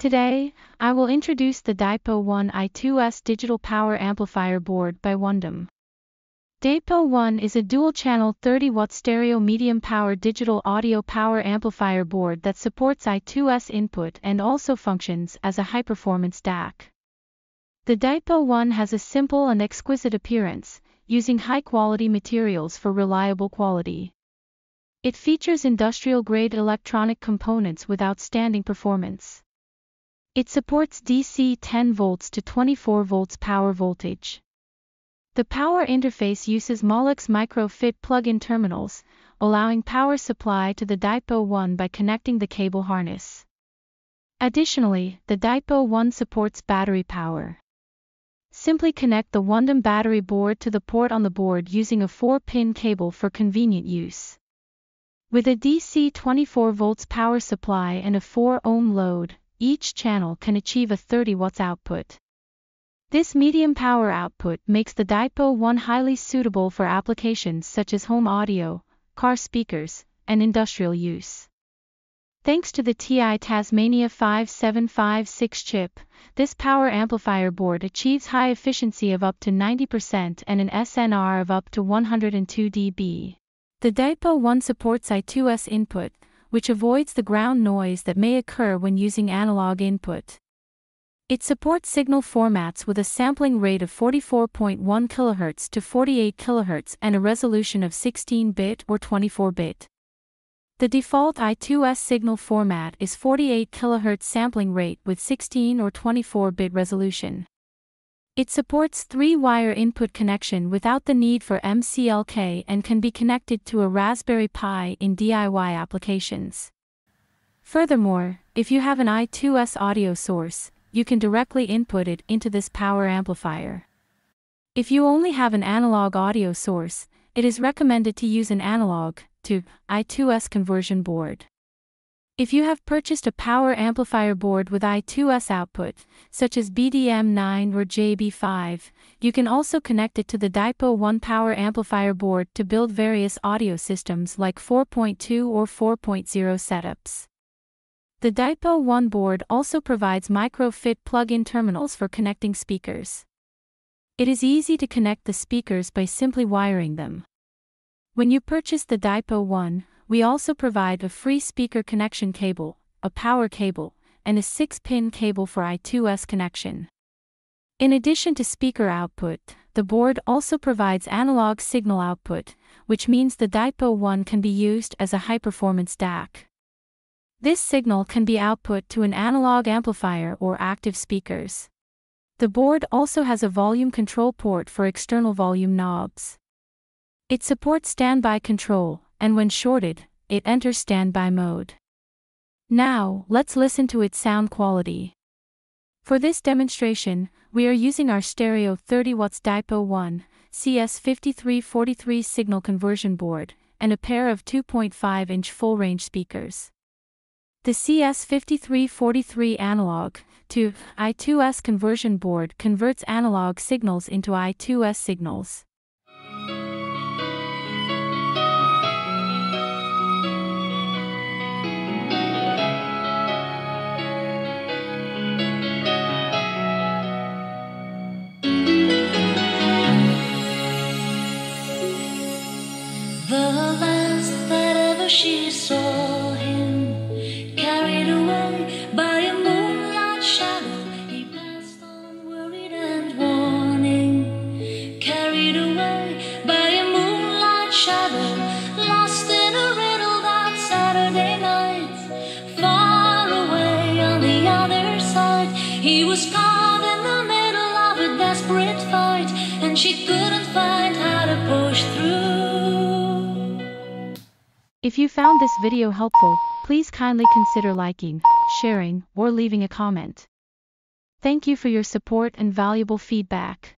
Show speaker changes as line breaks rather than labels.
Today, I will introduce the DIPO 1 i2S digital power amplifier board by Wondom. DIPO 1 is a dual-channel 30-watt stereo medium-power digital audio power amplifier board that supports I2S input and also functions as a high-performance DAC. The DIPO 1 has a simple and exquisite appearance, using high-quality materials for reliable quality. It features industrial-grade electronic components with outstanding performance. It supports DC 10 volts to 24 volts power voltage. The power interface uses Molex MicroFit plug-in terminals, allowing power supply to the DIPO 1 by connecting the cable harness. Additionally, the DIPO 1 supports battery power. Simply connect the Wondom battery board to the port on the board using a 4-pin cable for convenient use. With a DC 24 volts power supply and a 4 ohm load, each channel can achieve a 30 watts output. This medium power output makes the DIPO 1 highly suitable for applications such as home audio, car speakers, and industrial use. Thanks to the TI TAS5756 chip, this power amplifier board achieves high efficiency of up to 90% and an SNR of up to 102 dB. The DIPO 1 supports I2S input, which avoids the ground noise that may occur when using analog input. It supports signal formats with a sampling rate of 44.1 kHz to 48 kHz and a resolution of 16-bit or 24-bit. The default I2S signal format is 48 kHz sampling rate with 16 or 24-bit resolution. It supports three-wire input connection without the need for MCLK and can be connected to a Raspberry Pi in DIY applications. Furthermore, if you have an I2S audio source, you can directly input it into this power amplifier. If you only have an analog audio source, it is recommended to use an analog to I2S conversion board. If you have purchased a power amplifier board with I2S output, such as BDM9 or JB5, you can also connect it to the DIPO 1 power amplifier board to build various audio systems like 4.2 or 4.0 setups. The DIPO 1 board also provides MicroFit plug-in terminals for connecting speakers. It is easy to connect the speakers by simply wiring them. When you purchase the DIPO 1, we also provide a free speaker connection cable, a power cable, and a 6-pin cable for I2S connection. In addition to speaker output, the board also provides analog signal output, which means the DIPO 1 can be used as a high-performance DAC. This signal can be output to an analog amplifier or active speakers. The board also has a volume control port for external volume knobs. It supports standby control, and when shorted, it enters standby mode. Now, let's listen to its sound quality. For this demonstration, we are using our stereo 30 watts DIPO 1 CS5343 signal conversion board and a pair of 2.5 inch full range speakers. The CS5343 analog to I2S conversion board converts analog signals into I2S signals.
She saw him carried away by a moonlight shadow. He passed on worried and warning, carried away by a moonlight shadow, lost in a riddle that Saturday night. Far away on the other side, he was caught in the middle of a desperate fight, and she couldn't find how to push through.
If you found this video helpful, please kindly consider liking, sharing, or leaving a comment. Thank you for your support and valuable feedback.